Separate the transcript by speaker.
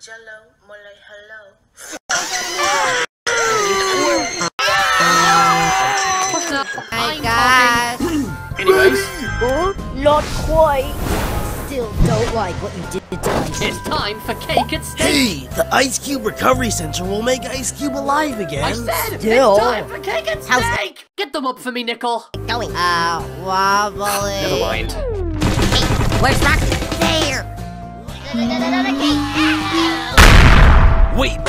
Speaker 1: Jello, mole, hello.
Speaker 2: My God.
Speaker 3: Anyways,
Speaker 4: Not quite. Still don't like what you did to Ice.
Speaker 3: it's time for cake and steak.
Speaker 5: Hey, the Ice Cube Recovery Center will make Ice Cube alive again.
Speaker 3: I said
Speaker 4: Still.
Speaker 3: it's time for cake and
Speaker 4: How's
Speaker 3: steak. Get them up for me, Nickel.
Speaker 4: Going.
Speaker 2: Uh, wobbly.
Speaker 3: Never mind.
Speaker 4: Where's Rocky?
Speaker 5: Wait,